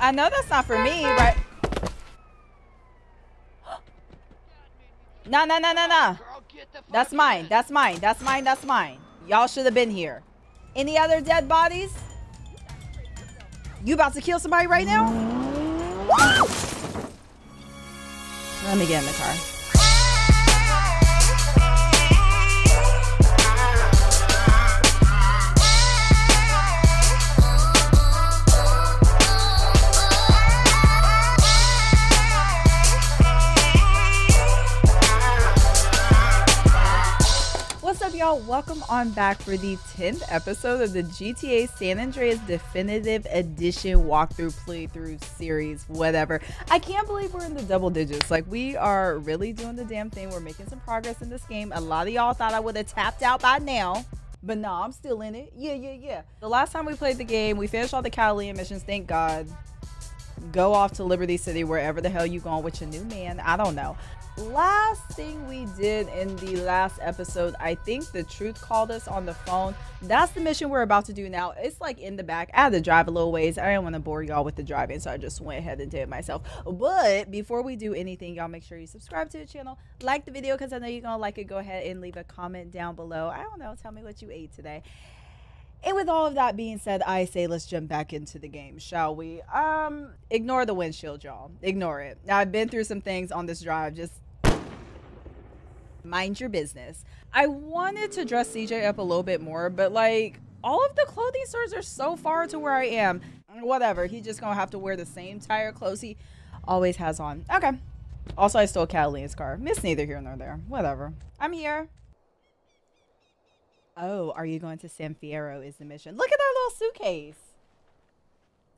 I know that's not for me, right? No, no, no, no, no. That's mine. That's mine. That's mine. That's mine. Y'all should have been here. Any other dead bodies? You about to kill somebody right now? Woo! Let me get in the car. Y'all? Welcome on back for the 10th episode of the GTA San Andreas Definitive Edition walkthrough playthrough series, whatever. I can't believe we're in the double digits. Like, we are really doing the damn thing. We're making some progress in this game. A lot of y'all thought I would have tapped out by now. But no, I'm still in it. Yeah, yeah, yeah. The last time we played the game, we finished all the Catalina missions, thank God. Go off to Liberty City, wherever the hell you going with your new man. I don't know last thing we did in the last episode, I think the truth called us on the phone. That's the mission we're about to do now. It's like in the back. I had to drive a little ways. I didn't want to bore y'all with the driving, so I just went ahead and did it myself. But before we do anything, y'all make sure you subscribe to the channel, like the video because I know you're gonna like it. Go ahead and leave a comment down below. I don't know, tell me what you ate today. And with all of that being said, I say let's jump back into the game, shall we? Um, ignore the windshield, y'all. Ignore it. Now I've been through some things on this drive. Just mind your business. I wanted to dress CJ up a little bit more, but like all of the clothing stores are so far to where I am. Whatever, he just gonna have to wear the same tire clothes he always has on. Okay. Also, I stole Catalina's car. Miss neither here nor there. Whatever. I'm here. Oh, are you going to San Fierro is the mission. Look at that little suitcase.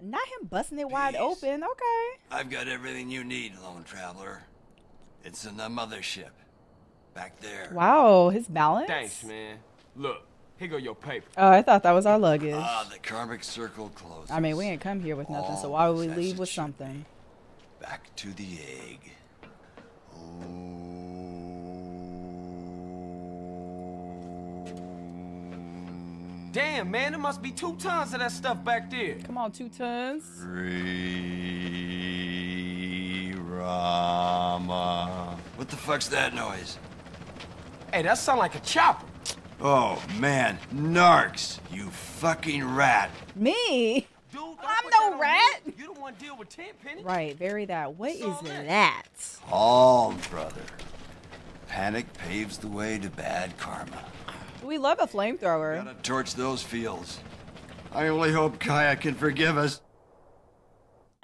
Not him busting it wide open. Okay. I've got everything you need, lone traveler. It's in the mothership. Back there. Wow, his balance? Thanks, man. Look, here go your paper. Oh, I thought that was our luggage. Ah, the karmic circle closes. I mean, we ain't come here with nothing, so why would we leave with something? Back to the egg. Damn, man, there must be two tons of that stuff back there. Come on, two tons. Free Rama. What the fuck's that noise? Hey, that sound like a chopper. Oh man, narcs, you fucking rat. Me? Dude, don't I'm no that on rat. me. You the one deal with Tenpenny. Right, bury that. What is all that. that? All brother. Panic paves the way to bad karma. We love a flamethrower. Gotta torch those fields. I only hope Gaia can forgive us.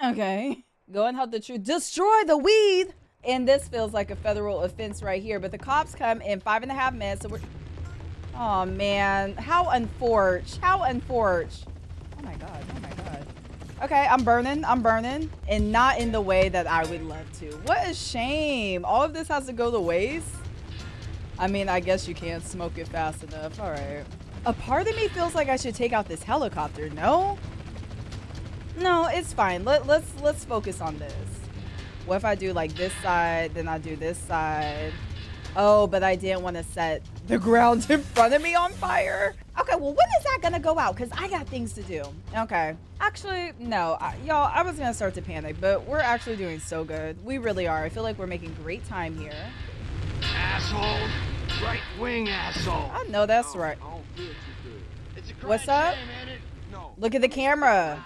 Okay. Go and help the truth. Destroy the weed! And this feels like a federal offense right here, but the cops come in five and a half minutes, so we're... Oh, man. How unforged. How unforged. Oh, my God. Oh, my God. Okay, I'm burning. I'm burning. And not in the way that I would love to. What a shame. All of this has to go to waste? I mean, I guess you can't smoke it fast enough. All right. A part of me feels like I should take out this helicopter. No? No, it's fine. Let, let's let's focus on this. What if I do like this side, then I do this side? Oh, but I didn't want to set the ground in front of me on fire. Okay, well, when is that gonna go out? Because I got things to do. Okay. Actually, no. Y'all, I was gonna start to panic, but we're actually doing so good. We really are. I feel like we're making great time here. Asshole. Right wing asshole. I know that's oh, right. Oh, good. It's a What's up? shame, ain't it? No. Look at the camera.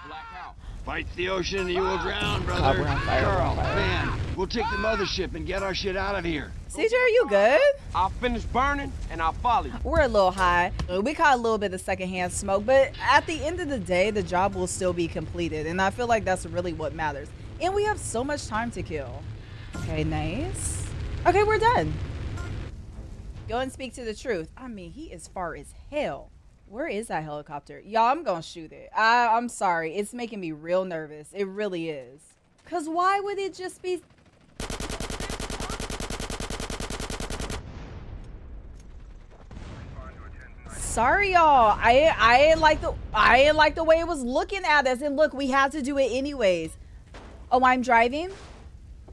Black. Fight the ocean and you will drown, God, brother. we're on fire, we're on Carl, fire. Van, we'll take the mothership and get our shit out of here. CJ, are you good? I'll finish burning and I'll follow you. We're a little high. Uh, we caught a little bit of secondhand smoke, but at the end of the day, the job will still be completed. And I feel like that's really what matters. And we have so much time to kill. Okay, nice. Okay, we're done. Go and speak to the truth. I mean, he is far as hell. Where is that helicopter? Y'all, I'm gonna shoot it. I, I'm sorry. It's making me real nervous. It really is. Cause why would it just be Sorry, y'all. I I didn't like the I didn't like the way it was looking at us. And look, we had to do it anyways. Oh, I'm driving.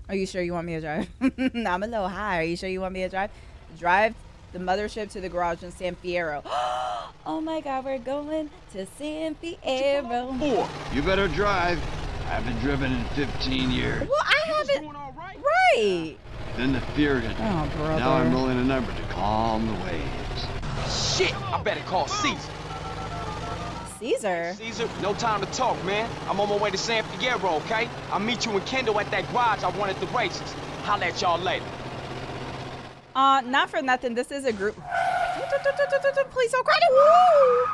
Are you sure you want me to drive? I'm a little high. Are you sure you want me to drive? Drive the mothership to the garage in San Fierro. oh my God, we're going to San Fierro. You better drive. I haven't driven in 15 years. Well, I haven't. doing all right? Right. Then the fear hit me. Oh, brother. Now I'm rolling a number to calm the waves. Shit, I better call Cesar. Cesar. Cesar, no time to talk, man. I'm on my way to San Fierro, okay? I'll meet you and Kendl at that garage I won at the races. Holla at y'all later. Uh, not for nothing. This is a group. Please don't cry. Woo!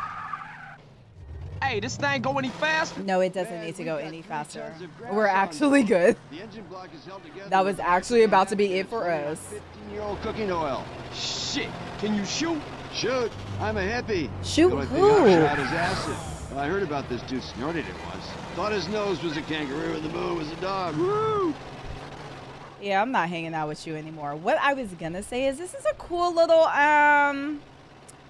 Hey, this thing go any faster? No, it doesn't Man, need to go any faster. tons of grass We're actually good. The engine block is held together That was actually about to be it for us. 15-year-old cooking oil. Shit, can you shoot? Shoot! I'm a hippie. Shoot the only who? thing I've shot is acid. Well, I heard about this dude snorted it once. Thought his nose was a kangaroo and the moon was a dog. Woo! Yeah, I'm not hanging out with you anymore. What I was gonna say is this is a cool little um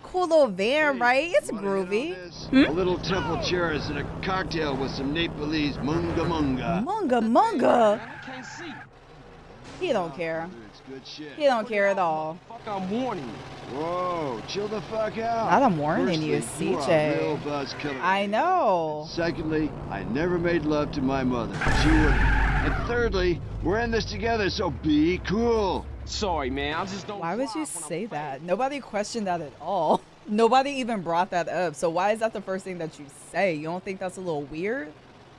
cool little van, Hey, right? It's wanna hit on groovy. Hmm? A little temple chairs and a cocktail with some Nepalese munga munga. Munga munga. Man, I can't see. He don't care. It's good shit. He don't care at all. Fuck, I'm warning you. Whoa, chill the fuck out. Not I'm warning you, Firstly, you CJ. a real buzz killer. I know. Secondly, I never made love to my mother. She wouldn't. And thirdly, we're in this together, so be cool. Sorry, man. I just don't. Why would you drive when I'm say that? Nobody questioned that at all. Nobody even brought that up. So why is that the first thing that you say? You don't think that's a little weird?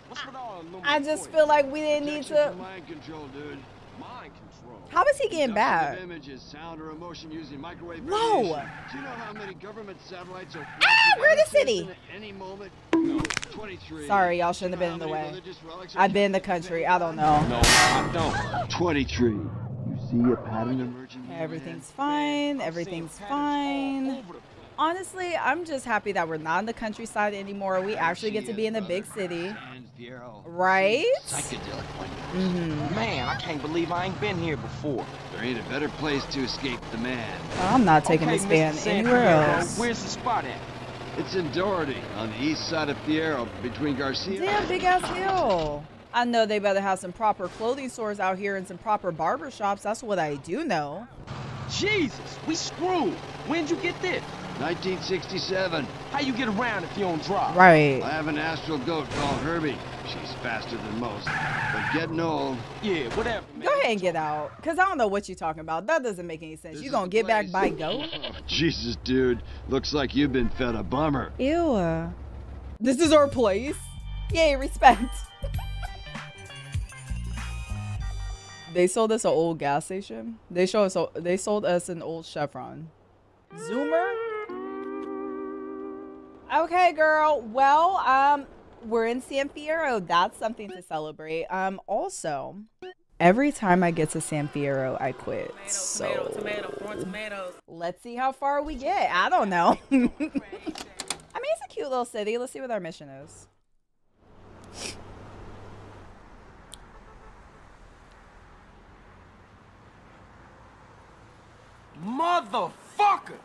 What's with all the I just feel like we didn't need to. mind control, dude. mind control. How is he getting back? Images, sound or emotion using microwave Whoa. radiation. Do you know how many government satellites are Ah, we're the city. at any moment? 23. Sorry, y'all shouldn't have been in the way. religious relics are I've been in the country. I don't know. No, I don't. 23. You see a pattern emerging here, Everything's fine. Everything's fine. over the place. Honestly, I'm just happy that we're not in the countryside anymore. We actually get to be in the big city. Right? Psychedelic. Mm-hmm. Man, I can't believe I ain't been here before. There ain't a better place to escape the man. I'm not taking okay, this Mr. band anywhere else. Where's the spot at? It's in Doherty, on the east side of Fierro, between Garcia. Damn, big ass hill. I know they better have some proper clothing stores out here and some proper barber shops. That's what I do know. Jesus, we screwed. When'd you get this? 1967. How you get around if you don't drive? Right. I have an astral goat called Herbie. She's faster than most, but getting old. Yeah, whatever, man. Go ahead and get out. Because I don't know what you're talking about. That doesn't make any sense. This You is going to the get back by place. goat? Oh, Jesus, dude. Looks like you've been fed a bummer. Ew. This is our place. Yay, respect. they sold us an old gas station. They show us. A, they sold us an old Chevron. Zoomer. Okay, girl. Well, um, we're in San Fierro. That's something to celebrate. Um, also, every time I get to San Fierro, I quit. So Tomato, tomato, let's see how far we get. I don't know. I mean, it's a cute little city. Let's see what our mission is. Motherfucker!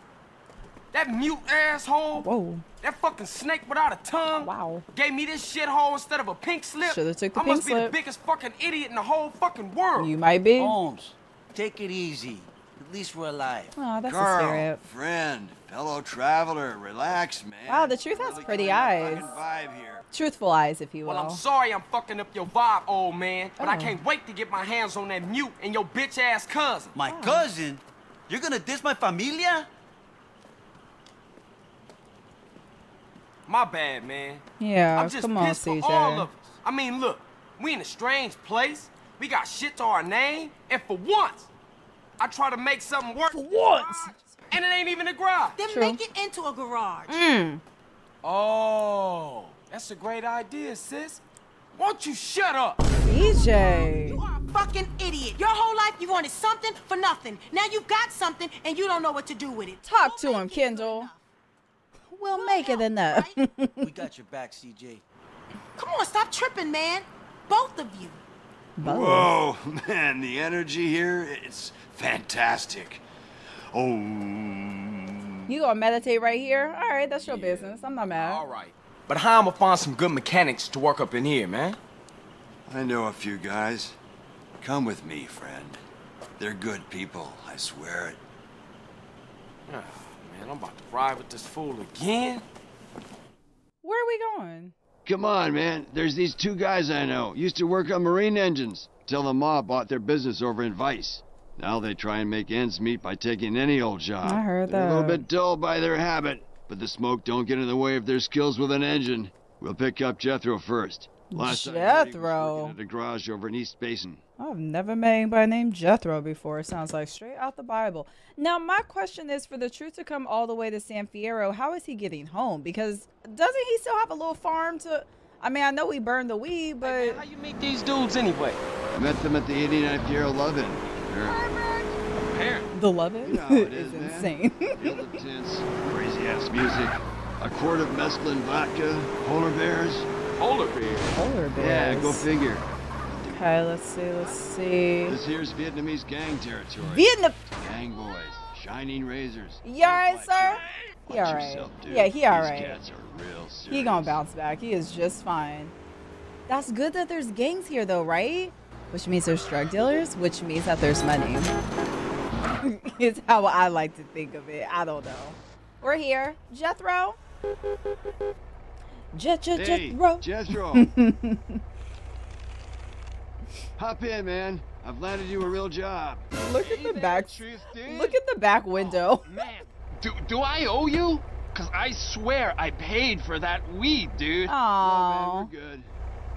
That mute asshole. Whoa. That fucking snake without a tongue. Wow. Gave me this shithole instead of a pink slip. Shoulda took the I must pink be the biggest fucking idiot in the whole fucking world. You might be. Holmes, take it easy. At least we're alive. Aw, that's a Girl, spirit. friend, fellow traveler, relax, man. Wow, the truth has Really pretty eyes. Vibe here. Truthful eyes, if you will. Well, I'm sorry I'm fucking up your vibe, old man, but I Oh. can't wait to get my hands on that mute and your bitch ass cousin. My oh. cousin? You're gonna diss my familia? My bad, man. yeah, I'm just come on, pissed for CJ. all of us. I mean, look, we in a strange place. We got shit to our name, and for once, I try to make something work. For once. and it ain't even a garage. Then True. make it into a garage. Mm. Oh, that's a great idea, sis. Won't you shut up? CJ. You are a fucking idiot. Your whole life you wanted something for nothing. Now you've got something and you don't know what to do with it. Talk We'll to him, make it Kendl. Enough. We'll make it enough. Right? We got your back, CJ. Come on, stop tripping, man. Both of you. Both. Whoa, man, the energy here, it's fantastic. Oh. You gonna meditate right here? All right, that's your business. I'm not mad. All right. But how I'm gonna find some good mechanics to work up in here, man? I know a few guys. Come with me, friend. They're good people, I swear it. Ah, man, I'm about to ride with this fool again. Where are we going? come on, man. There's these two guys I know. Used to work on marine engines. Till the mob bought their business over in Vice. Now they try and make ends meet by taking any old job. I heard They're a little bit dull by their habit, but the smoke don't get in the way of their skills with an engine. We'll pick up Jethro first. Last I heard, he was Jethro. working at a garage over in East Basin. I've never met anybody named Jethro before. It sounds like straight out the Bible. Now, my question is for the truth to come all the way to San Fierro, how is he getting home? Because doesn't he still have a little farm to. I mean, I know he burned the weed, but. Man, how you meet these dudes anyway? I met them at the 89th Fierro Lovin'. They're Apparently. The loving You know it is is, man. insane. real intense, crazy ass music. A quart of mescaline vodka, polar bears. Polar bear. Polar bears. Yeah, go figure. Okay, let's see, let's see. This here's Vietnamese gang territory. Vietnam. Gang boys, shining razors. You alright, sir? He Watch alright. yourself. Yeah, he alright. cats are real serious. He gonna bounce back. He is just fine. That's good that there's gangs here, though, right? Which means there's drug dealers, which means that there's money. it's how I like to think of it. I don't know. We're here. Jethro. Jet, jet, Hey, Jethro. Jethro. Hop in, man. I've landed you a real job. Look at the back. Truth, dude. Look at the back window. Man, do, do I owe you? Cause I swear I paid for that weed, dude. Yeah, man, Aww. we're good.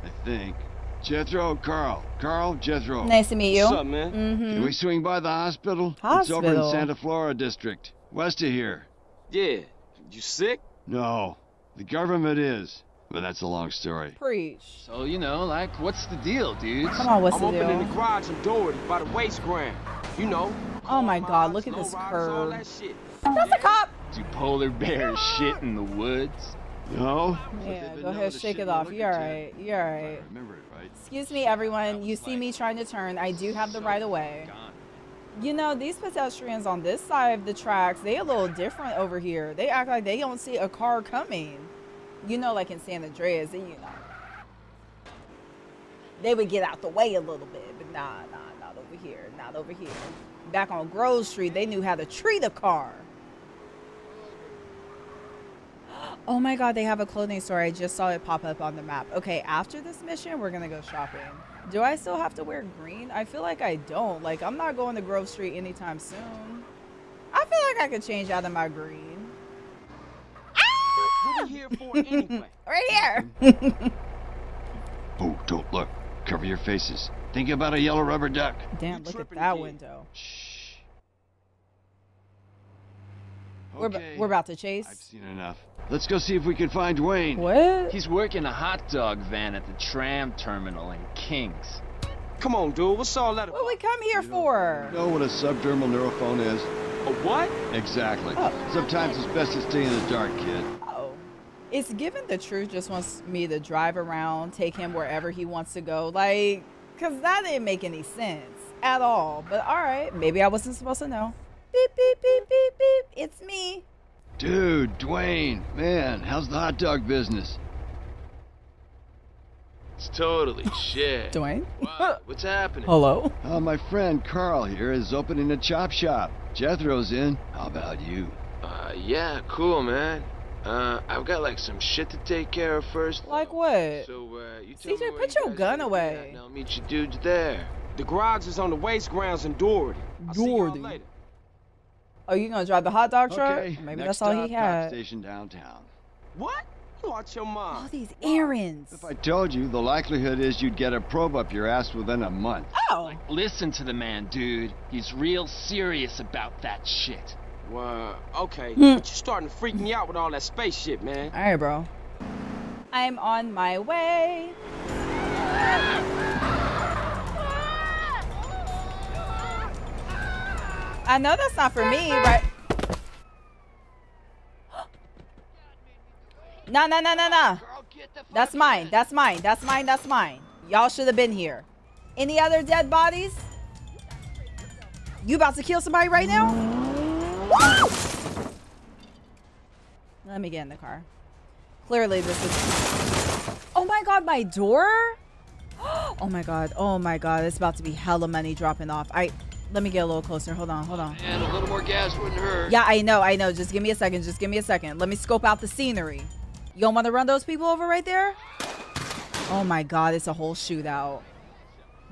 I think. Jethro, Carl. Carl, Jethro. Nice to meet you. What's up, man? Mm-hmm. Can we swing by the hospital? Hospital. It's over in Santa Flora district, west of here. Yeah. You sick? No, the government is. But that's a long story. Preach. So, you know, like, what's the deal, dudes? Come on, what's I'm the opening the garage in Doherty by the waste ground. You know. Oh my God, look at this riders, curve. that shit. That's a cop. Do polar bears shit in the woods? No? Yeah, go ahead, shake it off. You're alright. You're alright. remember it right. Excuse me, everyone. You see me trying to turn. I do have the right of way. You know, these pedestrians on this side of the tracks, they a little different over here. They act like they don't see a car coming. You know, like in San Andreas, you know. They would get out the way a little bit, but nah, nah, not over here. Not over here. Back on Grove Street, they knew how to treat a car. Oh my god, they have a clothing store. I just saw it pop up on the map. Okay, after this mission, we're gonna go shopping. Do I still have to wear green? I feel like I don't. Like, I'm not going to Grove Street anytime soon. I feel like I could change out of my green. What we ah! here for anyway? Right here. Oh, don't look. Cover your faces. Think about a yellow rubber duck. Damn, look at that again. window. Shh. We're, Okay, we're about to chase. I've seen enough. Let's go see if we can find Dwayne. What? He's working a hot dog van at the tram terminal in Kings. Come on, dude. What's all that What we come here for? Know what a subdermal neurophone is? A what? Exactly. Oh. Sometimes it's best to stay in the dark, kid. Oh. It's given the truth just wants me to drive around, take him wherever he wants to go. Like, because that didn't make any sense at all. But all right, maybe I wasn't supposed to know. Beep, beep, beep, beep, beep. It's me. Dude, Dwayne, man, how's the hot dog business? It's totally shit. Dwayne? Wow, what's happening? Hello? Uh, my friend Carl here is opening a chop shop. Jethro's in. How about you? Uh, yeah, cool, man. Uh, I've got like some shit to take care of first. Like what? So, uh, you tell CJ, me put you your guys gun gonna be at, away. and I'll meet you dudes there. The garage is on the waste grounds in Doherty. I'll see y'all Doherty. Later. Oh, you gonna drive the hot dog truck? Okay, Maybe next that's all stop, he Cop had. Station downtown. What? You out your All these errands. If I told you, the likelihood is you'd get a probe up your ass within a month. Oh, Listen to the man, dude. He's real serious about that shit. Well, okay. Hmm. but you starting to freak me out with all that spaceship, man. all right, bro. I'm on my way. I know that's not for me, right? No, no, no, no, no. That's mine. That's mine. That's mine. That's mine. Y'all should have been here. Any other dead bodies? You about to kill somebody right now? Woo! Let me get in the car. Clearly, this is. Oh my god, my door? Oh my god. Oh my god. It's about to be hella money dropping off. I. Let me get a little closer. Hold on. Hold on. And a little more gas wouldn't hurt. Yeah, I know. I know. Just give me a second. Just give me a second. Let me scope out the scenery. You don't want to run those people over right there? Oh my god, it's a whole shootout.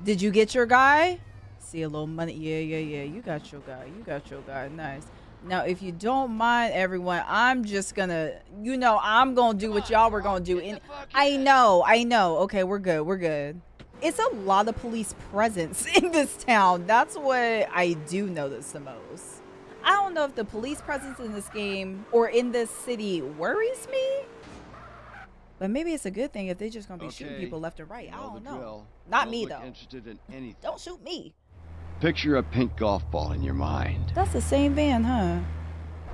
Did you get your guy? See a little money. Yeah, yeah, yeah. You got your guy. You got your guy. Nice. Now, if you don't mind, everyone, I'm just gonna, you know, I'm gonna do what y'all were gonna do. And I know, I know. Okay, we're good. We're good. It's a lot of police presence in this town. That's what I do notice the most. I don't know if the police presence in this game or in this city worries me. But maybe it's a good thing if they're just gonna be shooting people left and right. you I don't know. drill. Not Don't me though. Interested in anything. Don't shoot me. Picture a pink golf ball in your mind. That's the same van, huh?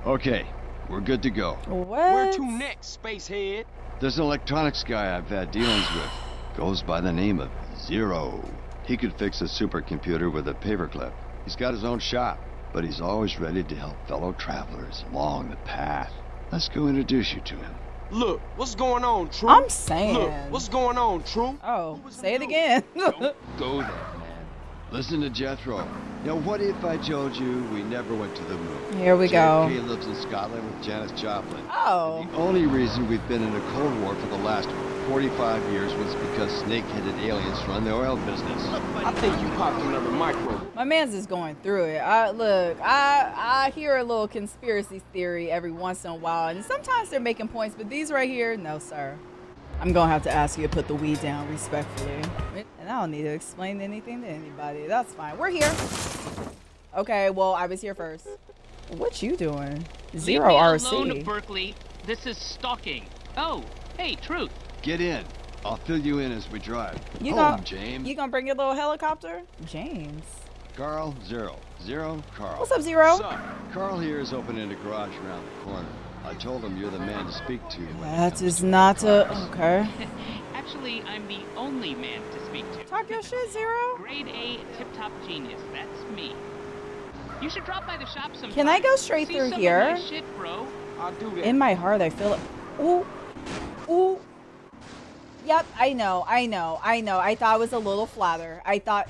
Okay, we're good to go. What? Where to next, spacehead? There's an electronics guy I've had dealings with. Goes by the name of Zero. He could fix a supercomputer with a paperclip. He's got his own shop, but he's always ready to help fellow travelers along the path. Let's go introduce you to him. Look, what's going on, True? I'm saying. Look, what's going on, True? Oh, say it again. Go there, man. Listen to Jethro. Now, what if I told you we never went to the moon? Here we go. He lives in Scotland with Janis Joplin. Oh. The only reason we've been in a Cold War for the last 45 years was because snake-headed aliens run the oil business. I think you popped another micro. My man's just going through it. I look, I I hear a little conspiracy theory every once in a while, and sometimes they're making points, but these right here, no sir. I'm gonna have to ask you to put the weed down respectfully. And I don't need to explain anything to anybody. That's fine. We're here. Okay, well, I was here first. What you doing? Zero Leave me RC. alone, Berkeley. This is stalking. Oh, hey, Truth. Get in. I'll fill you in as we drive. You Home, gon- James. You gonna bring your little helicopter? James. Carl, Zero. Zero, Carl. What's up, Zero? Carl here is opening a garage around the corner. I told him you're the man to speak to. when it That comes is to not a cars. okay. Actually, I'm the only man to speak to. Talk your shit, Zero. Grade A tip-top genius. That's me. You should drop by the shop sometime. Can I go straight See through here? Shit, bro. I'll do that. In my heart, I feel it. Ooh, ooh. Yep, I know, I know, I know. I thought it was a little flatter. I thought.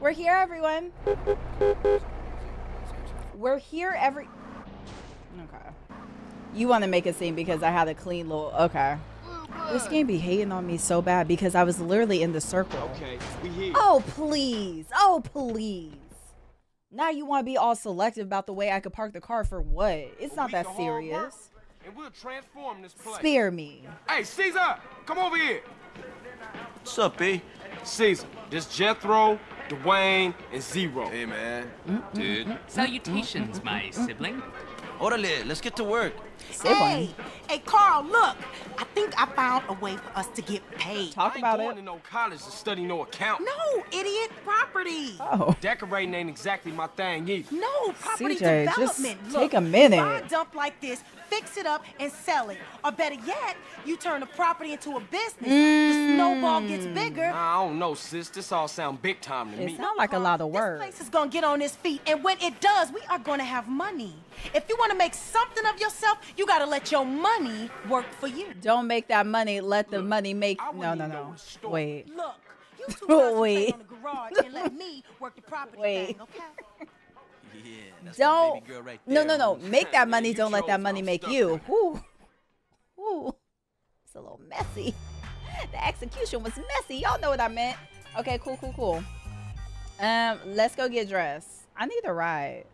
We're here, everyone. We're here, every. Okay. You want to make a scene because I had a clean little. Okay. This game be hating on me so bad because I was literally in the circle. Okay, we here. Oh, please. Oh, please. Now you want to be all selective about the way I could park the car for what? It's not that of hard work, serious. And we'll transform this place. Spare me. Hey, Cesar, come over here. What's up, B? Cesar, this Jethro, Dwayne, and Zero. Hey, man. Mm, Dude. Salutations, my sibling. Orale, let's get to work. Hey, hey, Carl, look. I think I found a way for us to get paid. Talk about I ain't about going it. to no college to study no account. No, idiot, property. Oh. Decorating ain't exactly my thing either. No, property CJ, just development. take Look, a minute. Buy a dump like this, fix it up, and sell it. Or better yet, you turn the property into a business. The snowball gets mm. bigger. Nah, I don't know, sis. This all sound big time to It me. sounds like a lot of work. This place is gonna get on its feet, and when it does, we are gonna have money. If you want to make something of yourself, you gotta let your money work for you. Don't make that money. Let the money make. I No, no, no. Wait. Look, you two Wait. stay on the garage and let me work the property Wait. thing, okay? Yeah, that's Don't. baby girl right No, there. no, no. Make that money. Don't let that money make you. with it. Whoo. Whoo. It's a little messy. The execution was messy. Y'all know what I meant. Okay, cool, cool, cool. Um, let's go get dressed. I need a ride.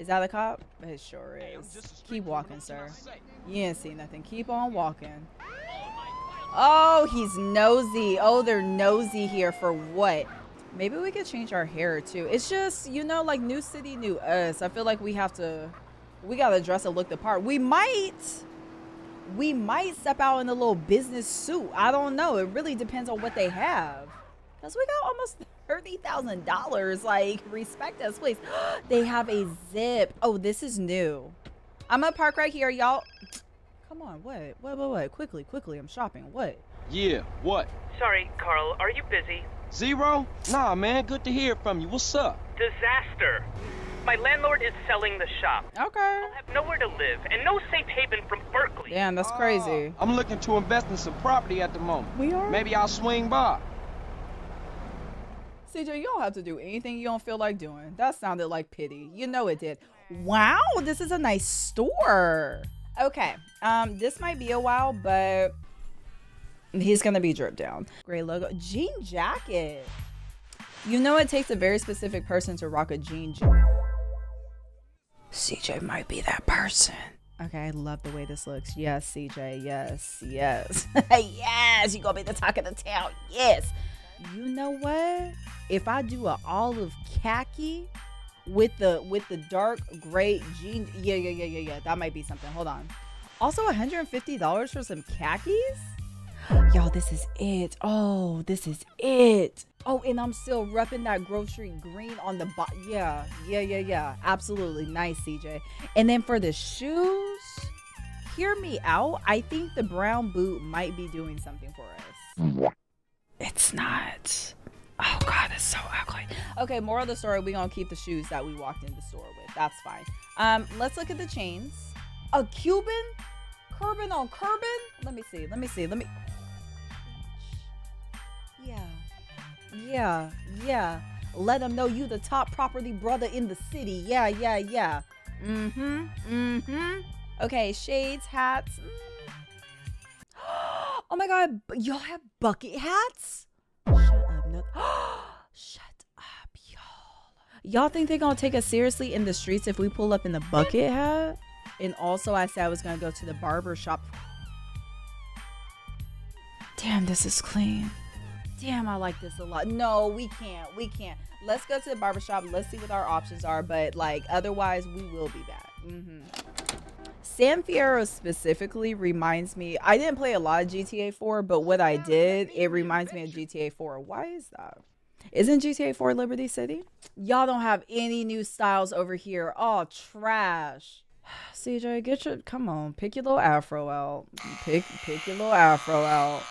Is that a cop? It sure is. Keep walking, sir. You didn't see nothing. Keep on walking. Oh, he's nosy. Oh, they're nosy here for what? Maybe we could change our hair too. It's just, you know, like new city, new us. I feel like we have to, we gotta dress and look the part. We might, we might step out in a little business suit. I don't know. It really depends on what they have. Cause we got almost thirty thousand dollars. Like, respect us, please. they have a zip. Oh, this is new. I'm gonna park right here, y'all. Come on, what? What? What? What? Quickly, quickly. I'm shopping. What? Yeah, what? Sorry, Carl, are you busy? Zero? Nah, man, good to hear from you. What's up? Disaster. My landlord is selling the shop. Okay. I'll have nowhere to live and no safe haven from Berkeley. Damn, that's crazy. Ah. I'm looking to invest in some property at the moment. We are. Maybe I'll swing by. CJ, you don't have to do anything you don't feel like doing. That sounded like pity. You know it did. Wow, this is a nice store. Okay, um, this might be a while, but he's gonna be dripped down. Gray logo, jean jacket. You know it takes a very specific person to rock a jean jacket. CJ might be that person. Okay, I love the way this looks. Yes, CJ. Yes, yes. yes, you gonna be the talk of the town. Yes. You know what? If I do a olive khaki with the with the dark gray jeans, yeah, yeah, yeah, yeah, yeah. That might be something. Hold on. Also, $150 for some khakis? Y'all, this is it. Oh, this is it. Oh, and I'm still repping that grocery green on the bottom. Yeah, yeah, yeah, yeah. Absolutely. Nice, CJ. And then for the shoes, hear me out. I think the brown boot might be doing something for us. It's not. Oh, God, it's so ugly. Okay, more of the story. Going to keep the shoes that we walked in the store with. That's fine. Um, Let's look at the chains. A Cuban? Curbin on Curbin? Let me see. Let me see. Let me. Yeah. Yeah, yeah. Let them know you the top property brother in the city. Yeah, yeah, yeah. Mm-hmm. Mm-hmm. Okay, shades, hats. Mm. Oh my god, y'all have bucket hats? Shut up, no. Shut up, y'all. Y'all think they're gonna take us seriously in the streets if we pull up in the bucket hat? And also, I said I was gonna go to the barber shop. Damn, this is clean. Damn, I like this a lot. No, we can't. We can't. Let's go to the barbershop. Let's see what our options are. But like, otherwise, we will be back. Mm-hmm. San Fierro specifically reminds me. I didn't play a lot of GTA 4, but what I did, it reminds me of GTA 4. Why is that? Isn't GTA 4 Liberty City? Y'all don't have any new styles over here. Oh, trash. CJ, get your come on, pick your little afro out. Pick pick your little afro out.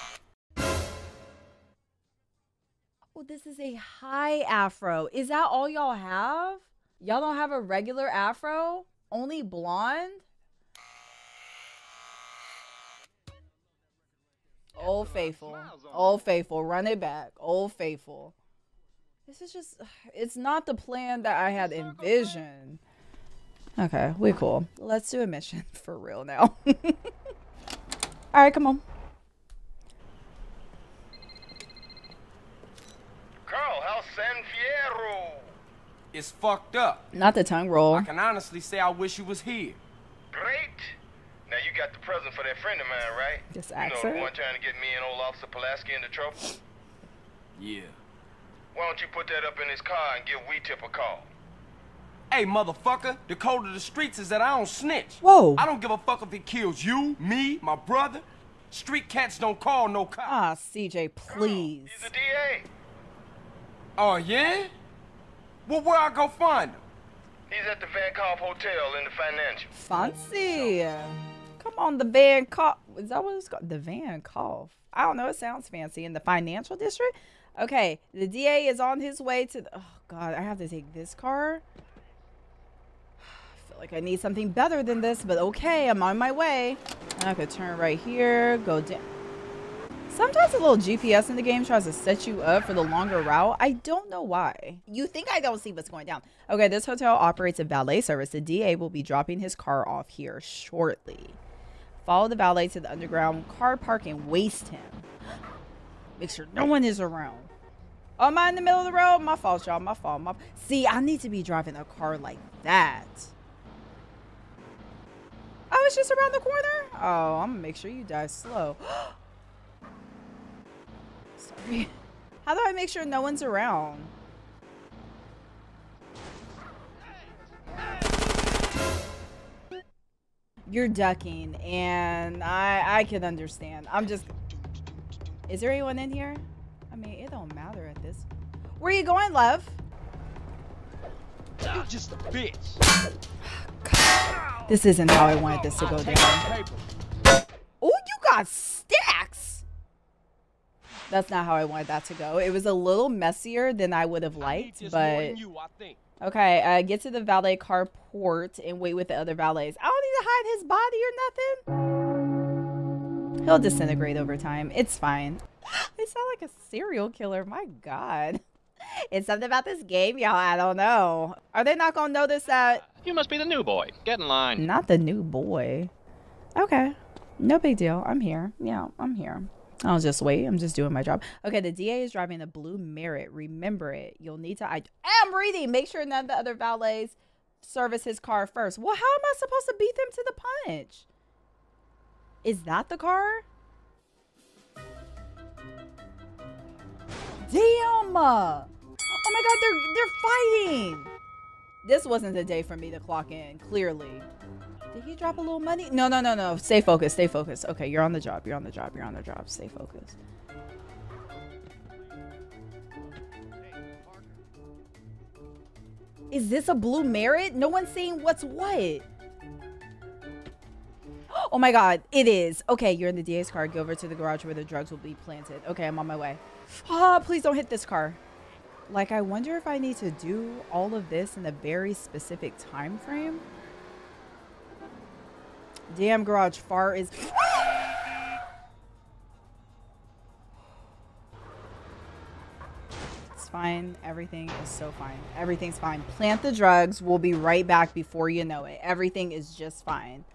Oh, this is a high afro. Is that all y'all have? Y'all don't have a regular afro? Only blonde? Old Faithful. Old Faithful. Run it back. Old Faithful. This is just, it's not the plan that I had envisioned. Okay, we cool. Let's do a mission for real now. All right, come on. Carl, how's San Fierro? It's fucked up. Not the tongue roll. I can honestly say I wish you was here. Great. Now you got the present for that friend of mine, right? Just You know ask the her. one trying to get me and old Officer Pulaski into trouble? Yeah. Why don't you put that up in his car and give We Tip a call? Hey, motherfucker, the code of the streets is that I don't snitch. Whoa. I don't give a fuck if it kills you, me, my brother. Street cats don't call no cops. Ah, CJ, please. He's a DA. Oh, yeah? Well, where I go find him? He's at the Van Hotel in the financial. Fancy. Come on, the Van Cough. Is that what it's called? The Van Cough. I don't know. It sounds fancy. In the financial district? Okay. The DA is on his way to the. Oh, God. I have to take this car. I feel like I need something better than this, but okay. I'm on my way. I could turn right here, go down. Sometimes a little GPS in the game tries to set you up for the longer route. I don't know why. You think I don't see what's going down. Okay, this hotel operates a valet service. The DA will be dropping his car off here shortly. Follow the valet to the underground car park and waste him. Make sure no one is around. Oh, am I in the middle of the road? My fault, y'all. My fault. My... See, I need to be driving a car like that. Oh, it's just around the corner? Oh, I'm gonna make sure you die slow. Sorry. How do I make sure no one's around? You're ducking, and I I can understand. I'm just. Is there anyone in here? I mean, it don't matter at this. Where you going, love? You're just a bitch. This isn't how I wanted this to go down. Oh, you got stacks. That's not how I wanted that to go. It was a little messier than I would have liked, but you, okay. Uh, get to the valet car port and wait with the other valets. I to hide his body or nothing. He'll disintegrate over time. It's fine. I sound like a serial killer. My God. it's something about this game, y'all. I don't know. Are they not gonna notice that? You must be the new boy. Get in line. Not the new boy. Okay. No big deal. I'm here. Yeah, I'm here. I'll just wait. I'm just doing my job. Okay, the DA is driving the blue Merit. Remember it. You'll need to. I am reading. Make sure none of the other valets service his car first. Well, how am I supposed to beat them to the punch? Is that the car? Damn! Oh my god, they're they're fighting. This wasn't the day for me to clock in. Clearly. Did he drop a little money? No, no, no, no. Stay focused. Stay focused. Okay, you're on the job. You're on the job. You're on the job. Stay focused. Is this a blue merit? No one's saying what's what. Oh my god, it is. Okay, you're in the DA's car. Go over to the garage where the drugs will be planted. Okay, I'm on my way. Ah, please don't hit this car. Like, I wonder if I need to do all of this in a very specific time frame. Damn garage far is... fine. Everything is so fine. Everything's fine. Plant the drugs. We'll be right back before you know it. Everything is just fine.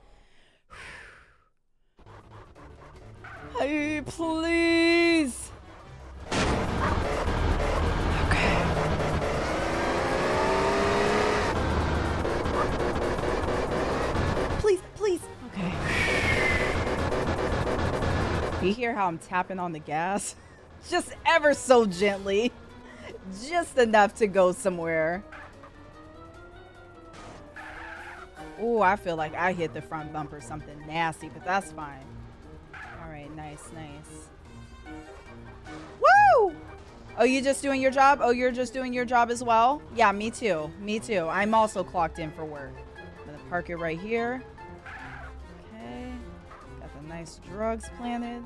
Hey, please. Please, please. Okay. You hear how I'm tapping on the gas? Just ever so gently. Just enough to go somewhere. Oh, I feel like I hit the front bumper something nasty, but that's fine. All right, nice, nice. Woo! Oh, you just doing your job? Oh, you're just doing your job as well? Yeah, me too. Me too. I'm also clocked in for work. I'm gonna park it right here. Okay. Got the nice drugs planted.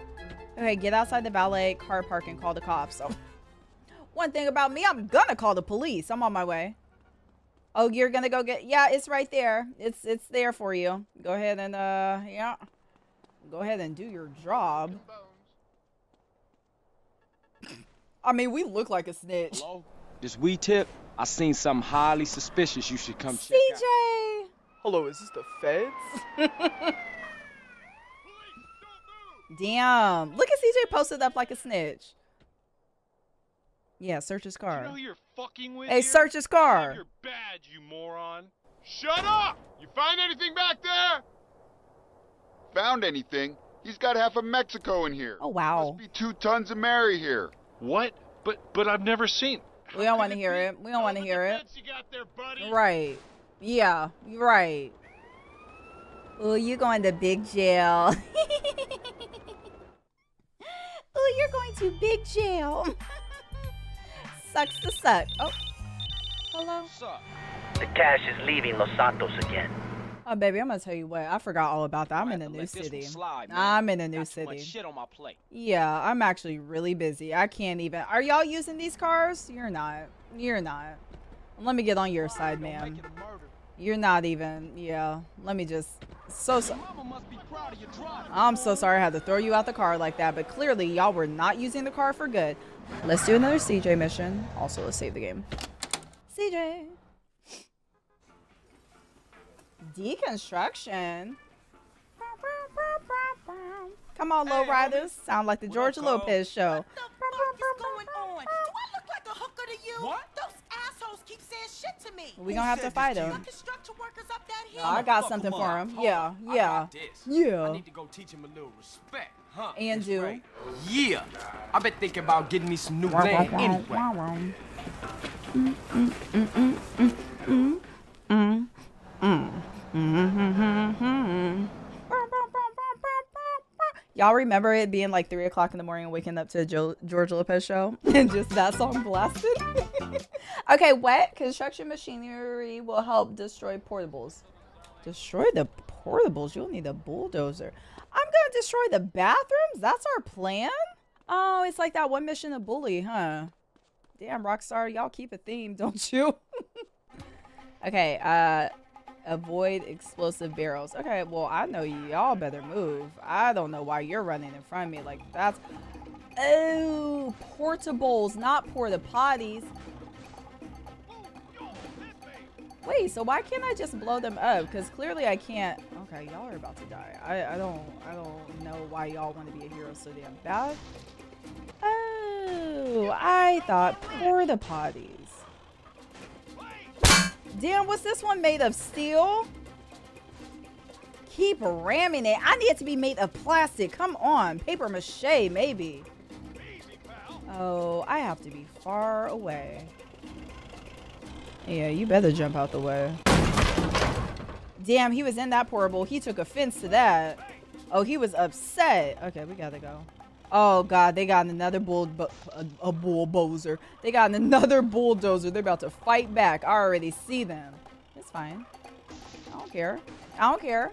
Okay, get outside the valet car park and call the cops. So, oh. One thing about me, I'm gonna call the police. I'm on my way. Oh, you're gonna go get? Yeah, it's right there. It's it's there for you. Go ahead and uh, yeah. Go ahead and do your job. I mean, we look like a snitch. Hello? This we tip. I seen something highly suspicious. You should come check CJ. out. Hello, is this the feds? Damn. Look at CJ posted up like a snitch. Yeah, search his car. You know who you're fucking with hey, here? search his car. Your badge, you moron. Shut up! You find anything back there? Found anything? He's got half of Mexico in here. Oh wow. Must be two tons of Mary here. What? But but I've never seen. We don't want to hear it. We don't want to hear it. Right. Yeah, you're right. Oh, you're going to big jail. oh, you're going to big jail. Sucks to suck. Oh. Hello. The cash is leaving Los Santos again. Oh, baby, I'm gonna tell you what. I forgot all about that. I'm in a new let this city. slide, man. I'm in a new Got too much city. shit on my plate. Yeah, I'm actually really busy. I can't even. Are y'all using these cars? You're not. You're not. Let me get on your side, man. You're not even. Yeah. Let me just. So, so. I'm so sorry I had to throw you out the car like that, but clearly y'all were not using the car for good. Let's do another CJ mission. Also, let's save the game. CJ. Deconstruction. Come on, lowriders. Sound like the George Lopez show. What? Those assholes keep saying shit to me. We gonna have to fight him. Construction workers up that hill. I got something for him. Yeah, yeah, I yeah. need to go teach him a little respect, huh? And do. Yeah. I've been thinking about getting me some new land anyway. Y'all remember it being like three o'clock in the morning and waking up to jo- George Lopez show and just that song blasted? okay, wet construction machinery will help destroy portables. Destroy the portables? You'll need a bulldozer. I'm gonna destroy the bathrooms? That's our plan? Oh, it's like that one mission of Bully, huh? Damn, Rockstar, y'all keep a theme, don't you? okay, uh, Avoid explosive barrels. Okay, well, I know y'all better move. I don't know why you're running in front of me. Like, that's... Oh, portables, not porta potties. Wait, so why can't I just blow them up? Because clearly I can't... Okay, y'all are about to die. I, I don't I don't know why y'all want to be a hero so damn bad. Oh, I thought porta potties. Damn, what's this one made of? Steel? Keep ramming it. I need it to be made of plastic. Come on. Paper mache, maybe. Oh, I have to be far away. Yeah, you better jump out the way. Damn, he was in that portable. He took offense to that. Oh, he was upset. Okay, we gotta go. Oh god, they got another bull, a, a bulldozer. They got another bulldozer. They're about to fight back. I already see them. It's fine. I don't care. I don't care.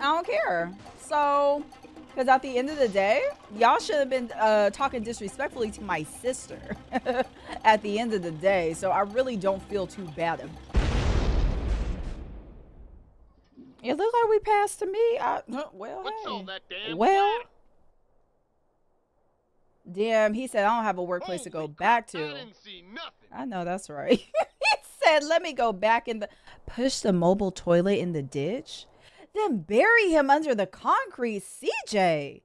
I don't care. So, because at the end of the day, y'all should have been uh, talking disrespectfully to my sister at the end of the day. So I really don't feel too bad. It looked like we passed to me. I, well, What's hey. all that damn well, damn. He said I don't have a workplace to go back to. I didn't see nothing. I know that's right. he said, "Let me go back in the push the mobile toilet in the ditch, then bury him under the concrete." CJ,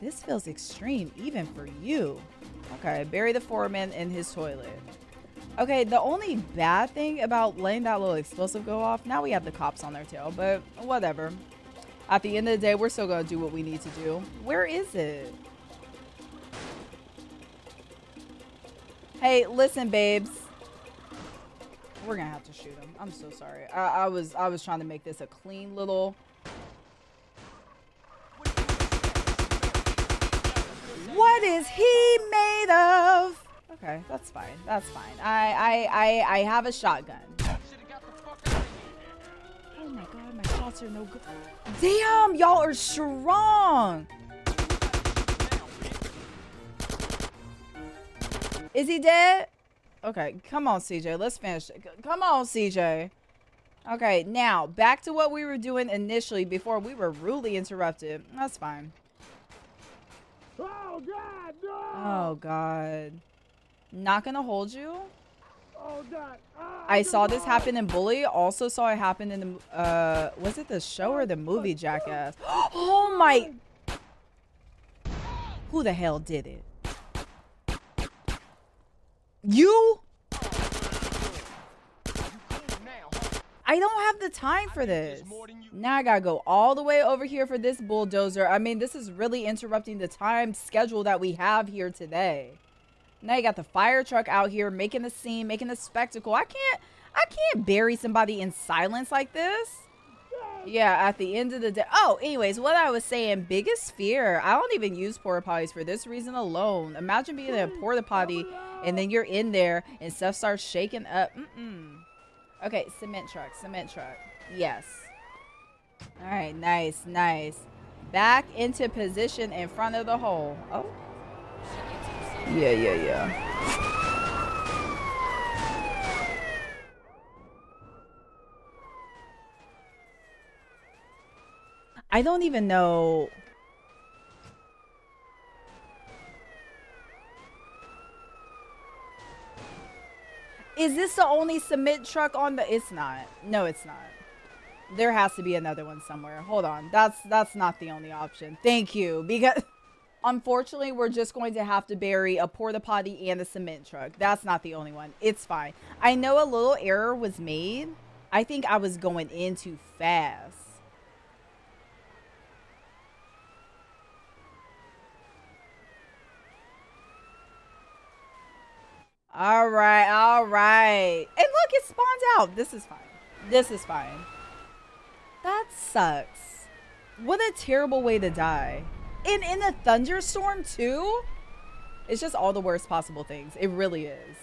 this feels extreme even for you. Okay, bury the foreman in his toilet. Okay, the only bad thing about letting that little explosive go off, now we have the cops on their tail, but whatever. At the end of the day, we're still gonna do what we need to do. Where is it? Hey, listen, babes. We're gonna have to shoot him. I'm so sorry. I, I was I was trying to make this a clean little. What is he made of? Okay, that's fine. That's fine. I I I, I have a shotgun. Oh my god, my shots are no good. Damn, y'all are strong. Is he dead? Okay, come on, CJ. Let's finish. it. Come on, CJ. Okay, now back to what we were doing initially before we were rudely interrupted. That's fine. Oh God, no! Oh God. Not gonna hold you. Oh God! Ah, I saw this happen in Bully. Also saw it happen in the uh was it the show or the movie Jackass? Oh my Who the hell did it? You? I don't have the time for this. Now I gotta go all the way over here for this bulldozer. I mean, this is really interrupting the time schedule that we have here today. Now you got the fire truck out here making the scene, making the spectacle. I can't, I can't bury somebody in silence like this. Yeah, at the end of the day. Oh, anyways, what I was saying, biggest fear. I don't even use porta potties for this reason alone. Imagine being in a porta potty and then you're in there and stuff starts shaking up. Mm-mm. Okay, cement truck, cement truck. Yes. All right, nice, nice. Back into position in front of the hole. Oh. Yeah, yeah, yeah. I don't even know. Is this the only submit truck on the It's not. No, it's not. There has to be another one somewhere. Hold on. That's that's not the only option. Thank you. Because unfortunately, we're just going to have to bury a porta potty and a cement truck. That's not the only one. It's fine. I know a little error was made. I think I was going in too fast. All right, all right. And look, it spawns out. This is fine. This is fine. That sucks. What a terrible way to die. In in a thunderstorm too? It's just all the worst possible things. It really is.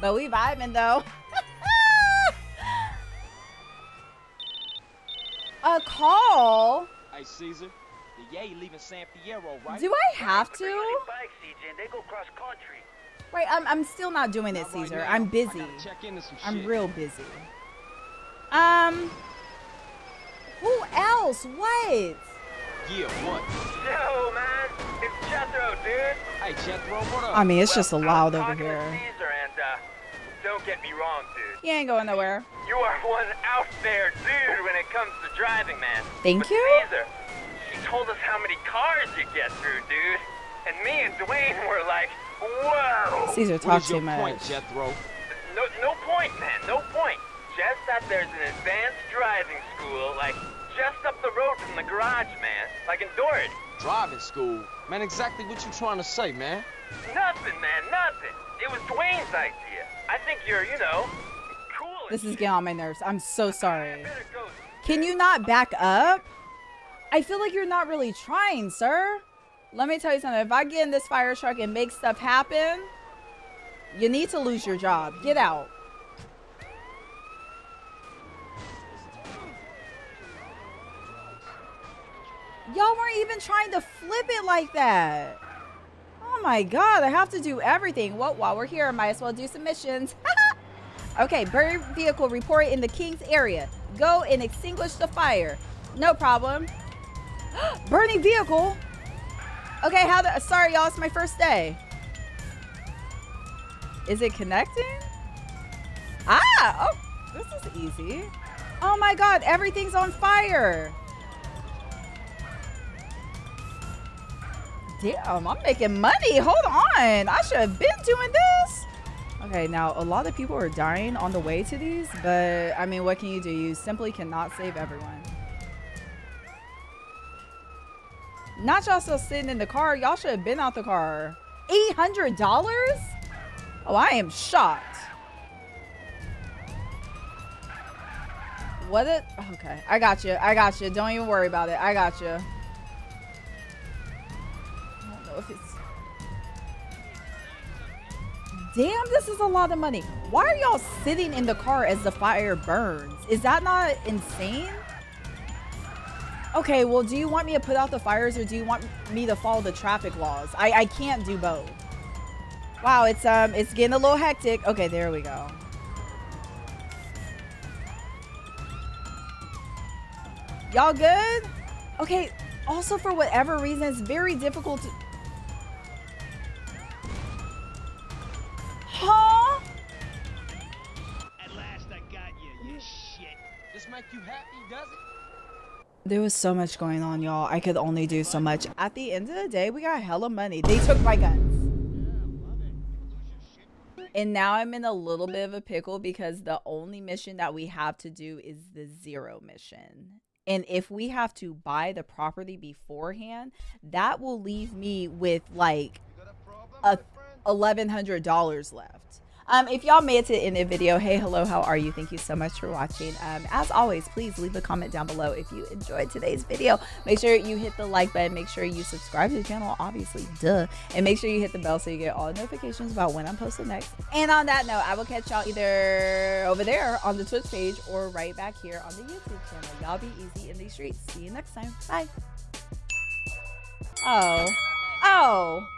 But we vibing though. a call? Hey, Cesar. The Yay leaving San Fierro, right? Do I have to? Bike, CJ, and they go cross country. Wait, I'm, I'm still not doing it, Cesar. I'm busy. Check into some I'm real busy. Um, who else? What? Yeah, what? Yo, man, it's Jethro, dude. Hey, Jethro, what up? I mean, it's just Well, loud over here. Cesar, and uh, don't get me wrong, dude. He ain't going nowhere. You are one out there dude when it comes to driving, man. Thank but you. Cesar, she told us how many cars you get through, dude. And me and Dwayne were like, whoa. Cesar What talks is your too much. point, Jethro? No, no point, man. No point. Just that there's an advanced driving school, like just up the road from the garage, man. Like in Doherty. Driving school? Man, exactly what you trying to say, man? Nothing, man. Nothing. It was Dwayne's idea. I think you're, you know, cool. This is getting on my nerves. I'm so sorry. Can you not back up? I feel like you're not really trying, sir. Let me tell you something. If I get in this fire truck and make stuff happen, you need to lose your job. Get out. Y'all weren't even trying to flip it like that. Oh my god, I have to do everything. Well, while we're here, I might as well do some missions. okay, burn vehicle report in the King's area. Go and extinguish the fire. No problem. Burning vehicle? Okay, how the sorry y'all, it's my first day. Is it connecting? Ah, oh, this is easy. Oh my god, everything's on fire. Damn, I'm making money. Hold on. I should have been doing this. Okay, now a lot of people are dying on the way to these, but I mean, what can you do? You simply cannot save everyone. Not y'all still sitting in the car. Y'all should have been out the car. $800? Oh, I am shocked. What it? Okay, I got you. I got you. Don't even worry about it. I got you. I don't know if it's. Damn, this is a lot of money. Why are y'all sitting in the car as the fire burns? Is that not insane? Okay, well, do you want me to put out the fires or do you want me to follow the traffic laws? I, I can't do both. Wow, it's um it's getting a little hectic. Okay, there we go. Y'all good? Okay, also for whatever reason, it's very difficult to... Huh? At last I got you, you shit. This make you happy, does it? There was so much going on, y'all. I could only do so much. At the end of the day, we got hella money. They took my guns. And now I'm in a little bit of a pickle because the only mission that we have to do is the zero mission. And if we have to buy the property beforehand, that will leave me with like a $1,100 left. Um, if y'all made it to the end of the video, hey, hello, how are you? Thank you so much for watching. Um, as always, please leave a comment down below if you enjoyed today's video. Make sure you hit the like button. Make sure you subscribe to the channel, obviously, duh. And make sure you hit the bell so you get all notifications about when I'm posting next. And on that note, I will catch y'all either over there on the Twitch page or right back here on the YouTube channel. Y'all be easy in these streets. See you next time. Bye. Oh. Oh.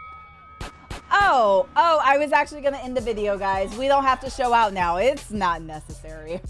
Oh, oh, I was actually gonna end the video, guys. We don't have to show out now. It's not necessary.